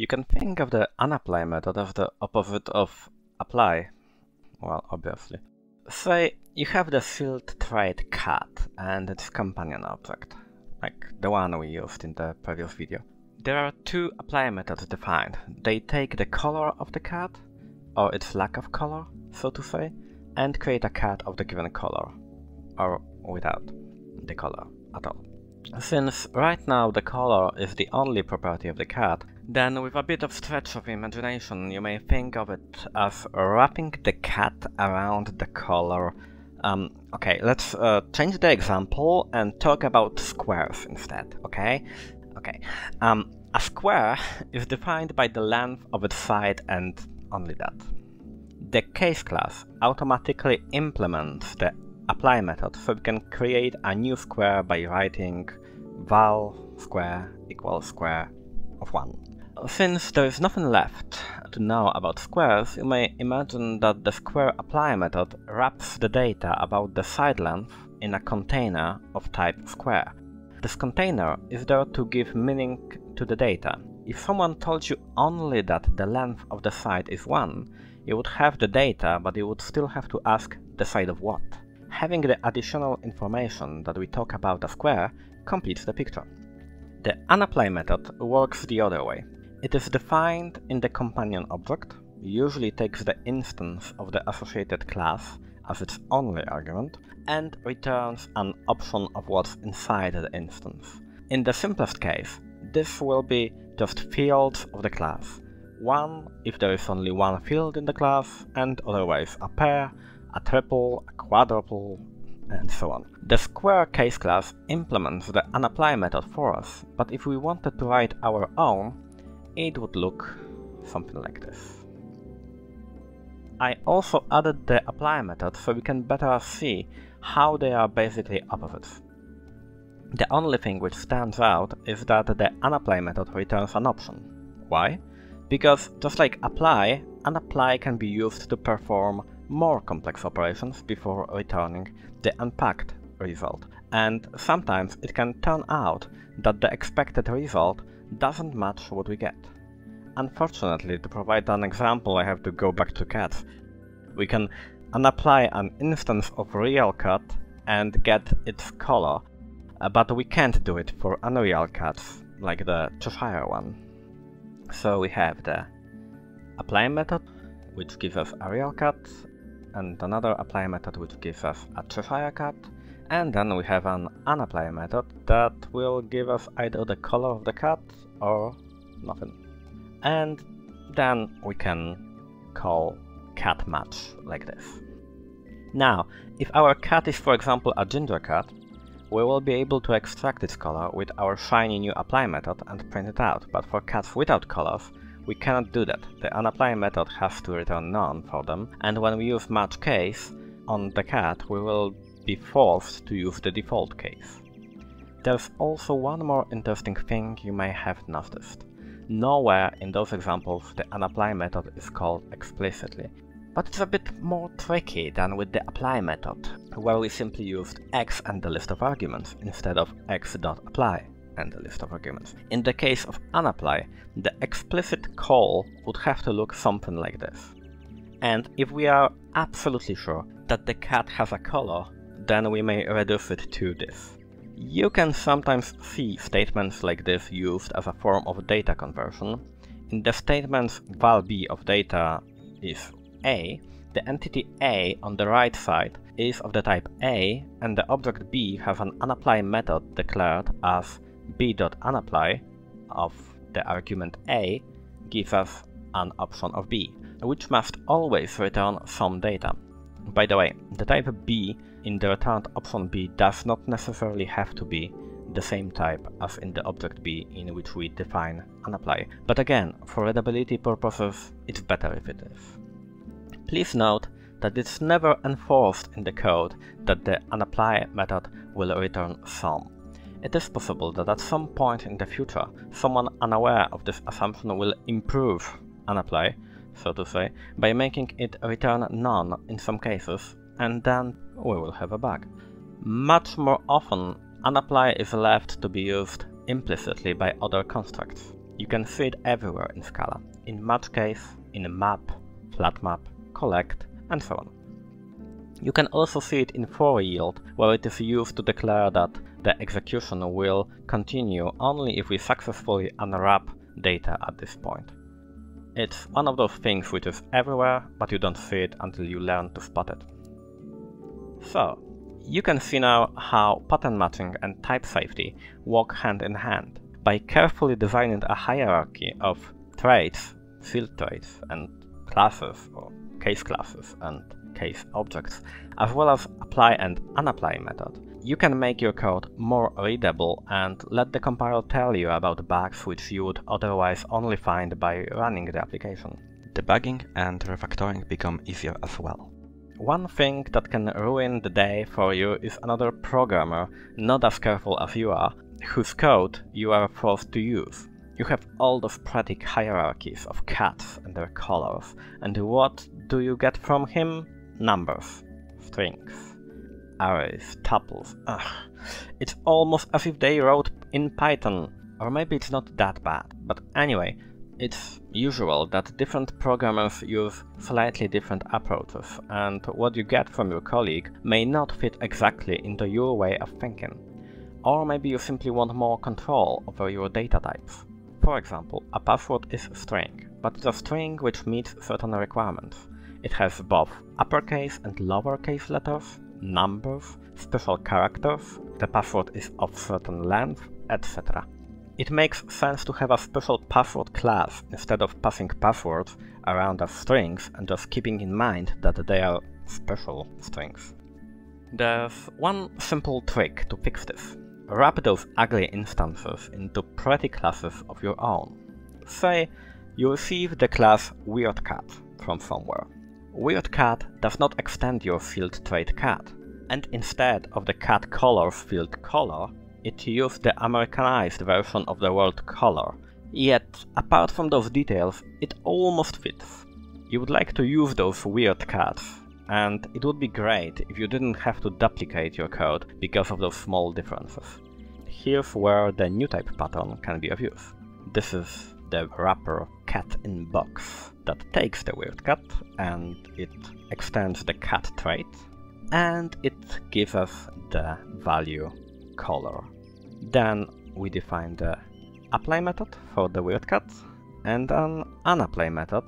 You can think of the unapply method as the opposite of apply. Well, obviously. Say you have the sealed trait cat and its companion object, like the one we used in the previous video. There are two apply methods defined. They take the color of the cat, or its lack of color, so to say, and create a cat of the given color, or without the color at all. Since right now the color is the only property of the cat, then with a bit of stretch of imagination you may think of it as wrapping the cat around the collar. Um, okay, let's uh, change the example and talk about squares instead, okay? Okay, um, a square is defined by the length of its side and only that. The case class automatically implements the apply method so we can create a new square by writing val square equals square of 1. Since there is nothing left to know about squares, you may imagine that the square apply method wraps the data about the side length in a container of type square. This container is there to give meaning to the data. If someone told you only that the length of the side is 1, you would have the data, but you would still have to ask the side of what. Having the additional information that we talk about a square completes the picture. The unapply method works the other way. It is defined in the companion object, usually takes the instance of the associated class as its only argument, and returns an option of what's inside the instance. In the simplest case, this will be just fields of the class. One if there is only one field in the class, and otherwise a pair, a triple, a quadruple, and so on. The square case class implements the unapply method for us, but if we wanted to write our own, it would look something like this. I also added the apply method so we can better see how they are basically opposites. The only thing which stands out is that the unapply method returns an option. Why? Because just like apply, unapply can be used to perform more complex operations before returning the unpacked result. And sometimes it can turn out that the expected result doesn't match what we get. Unfortunately, to provide an example, I have to go back to cats. We can unapply an instance of real cat and get its color, uh, but we can't do it for unreal cats, like the Cheshire one. So we have the apply method, which gives us a real cat, and another apply method which gives us a Cheshire cat, and then we have an unapply method that will give us either the color of the cat or nothing. And then we can call cat match like this. Now, if our cat is for example a ginger cat, we will be able to extract its color with our shiny new apply method and print it out, but for cats without colors, we cannot do that. The unapply method has to return none for them, and when we use match case on the cat, we will be forced to use the default case. There's also one more interesting thing you may have noticed. Nowhere in those examples the unapply method is called explicitly, but it's a bit more tricky than with the apply method, where we simply used x and the list of arguments instead of x.apply and the list of arguments. In the case of unapply, the explicit call would have to look something like this. And if we are absolutely sure that the cat has a color, then we may reduce it to this. You can sometimes see statements like this used as a form of data conversion. In the statements val b of data is a, the entity A on the right side is of the type A and the object B has an unapply method declared as b.unapply of the argument A gives us an option of B, which must always return some data. By the way, the type B in the returned option B does not necessarily have to be the same type as in the object B in which we define unapply, but again, for readability purposes, it's better if it is. Please note that it's never enforced in the code that the unapply method will return some. It is possible that at some point in the future, someone unaware of this assumption will improve unapply, so to say, by making it return none in some cases, and then we will have a bug. Much more often, unapply is left to be used implicitly by other constructs. You can see it everywhere in Scala, in match case, in a map, flat map, collect, and so on. You can also see it in for yield, where it is used to declare that the execution will continue only if we successfully unwrap data at this point. It's one of those things which is everywhere, but you don't see it until you learn to spot it. So, you can see now how pattern matching and type safety walk hand in hand. By carefully designing a hierarchy of traits, sealed traits, and classes, or case classes, and case objects, as well as apply and unapply method, you can make your code more readable and let the compiler tell you about bugs which you would otherwise only find by running the application. Debugging and refactoring become easier as well. One thing that can ruin the day for you is another programmer not as careful as you are, whose code you are forced to use. You have all those pretty hierarchies of cats and their colors, and what do you get from him? Numbers, strings, arrays, tuples. Ugh. It's almost as if they wrote in Python, or maybe it's not that bad. But anyway, it's usual that different programmers use slightly different approaches, and what you get from your colleague may not fit exactly into your way of thinking. Or maybe you simply want more control over your data types. For example, a password is a string, but it's a string which meets certain requirements. It has both uppercase and lowercase letters, numbers, special characters, the password is of certain length, etc. It makes sense to have a special password class instead of passing passwords around as strings and just keeping in mind that they are special strings. There's one simple trick to fix this. Wrap those ugly instances into pretty classes of your own. Say, you receive the class WeirdCat from somewhere. WeirdCat does not extend your sealed trait cat, and instead of the cat colors field color, it used the Americanized version of the word color. Yet, apart from those details, it almost fits. You would like to use those weird cats, and it would be great if you didn't have to duplicate your code because of those small differences. Here's where the new type pattern can be of use. This is the wrapper cat in box that takes the weird cat and it extends the cat trait and it gives us the value color. Then we define the apply method for the weird cat and an unapply method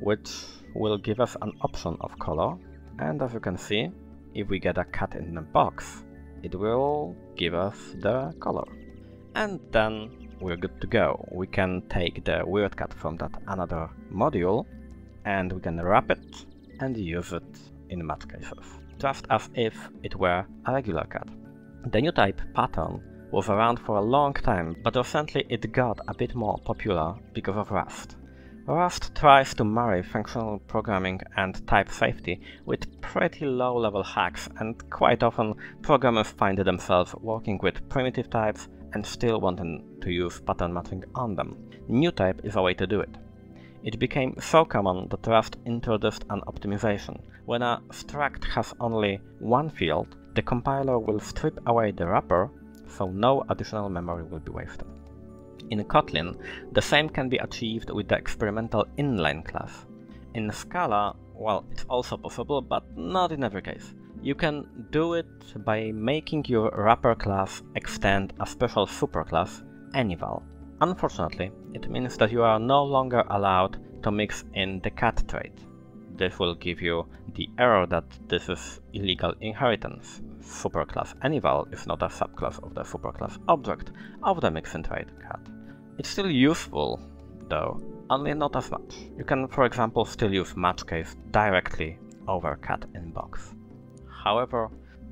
which will give us an option of color and as you can see if we get a cat in the box it will give us the color and then we're good to go. We can take the weird cat from that another module and we can wrap it and use it in match cases, just as if it were a regular cat. The new type pattern was around for a long time, but recently it got a bit more popular because of Rust. Rust tries to marry functional programming and type safety with pretty low-level hacks, and quite often programmers find themselves working with primitive types and still wanting to use pattern matching on them. New type is a way to do it. It became so common that Rust introduced an optimization. When a struct has only one field, the compiler will strip away the wrapper, so no additional memory will be wasted. In Kotlin, the same can be achieved with the experimental inline class. In Scala, well, it's also possible, but not in every case. You can do it by making your wrapper class extend a special superclass, anyval. Unfortunately, it means that you are no longer allowed to mix in the cat trait. This will give you the error that this is illegal inheritance. Superclass anyval is not a subclass of the superclass object of the mixin trait cat. It's still useful, though, only not as much. You can, for example, still use match case directly over cat inbox. However,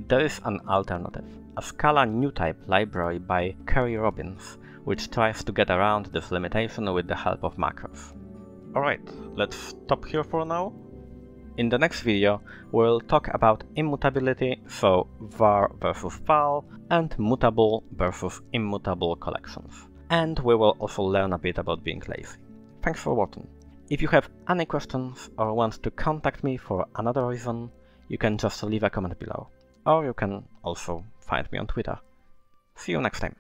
there is an alternative, a Scala new type library by Cary Robbins, which tries to get around this limitation with the help of macros. Alright, let's stop here for now. In the next video, we'll talk about immutability, so var versus val, and mutable versus immutable collections. And we will also learn a bit about being lazy. Thanks for watching. If you have any questions or want to contact me for another reason, you can just leave a comment below. Or you can also find me on Twitter. See you next time.